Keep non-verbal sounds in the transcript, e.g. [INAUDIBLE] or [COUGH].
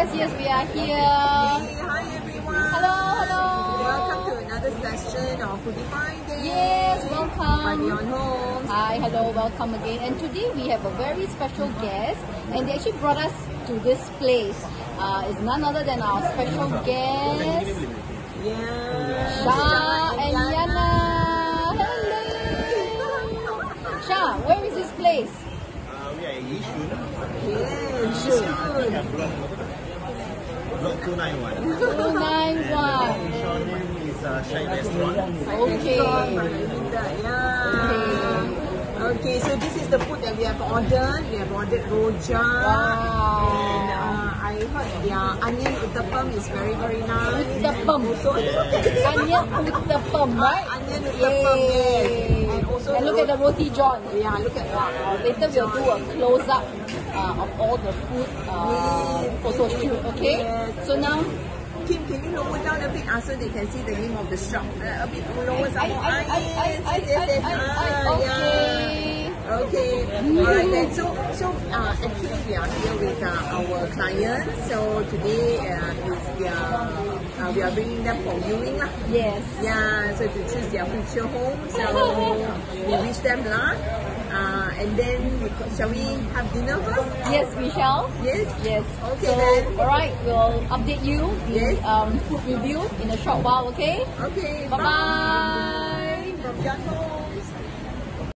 yes, yes, we are here. Hey, hi everyone. Hello, hello. Welcome to another session of Foodie Friday. Yes, By welcome. Beyond Homes. Hi, hello, welcome again. And today we have a very special guest, and they actually brought us to this place. Uh, it's none other than our special guest, Yeah. Shah and Yana. Hello. Shah, where is this place? Uh, we are in Yishun, Yes, Sure. Block 291. 291. And the shop name is uh, Shai Restaurant. Okay. Yeah. Okay, so this is the food that we have ordered. We have ordered roja. Wow. And uh, I heard their onion uttapam is very, very nice. Uttapam. Also, Onion uttapam, right? Onion uttapam, yes. And look at the roti john. Yeah, look at that. Uh, later we'll do a close up uh, of all the food uh, photo shoot, okay? Yes. So now, Kim, can you lower down a bit uh, so they can see the name of the shop? Uh, a bit lower some more. I, I, I, I, I, I, Ah, okay. Okay, alright then. So, so uh, actually we are here with uh, our client. So today uh, is their, uh, we are bringing them for viewing. Yes. Yeah, so to choose their future home. So [LAUGHS] them luck. Uh, and then shall we have dinner first? Yes, we shall. Yes. Yes. Okay so, then. alright, we'll update you the Yes. um, food review in a short while, okay? Okay. Bye-bye. From Yan Ho.